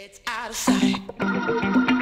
It's out of sight.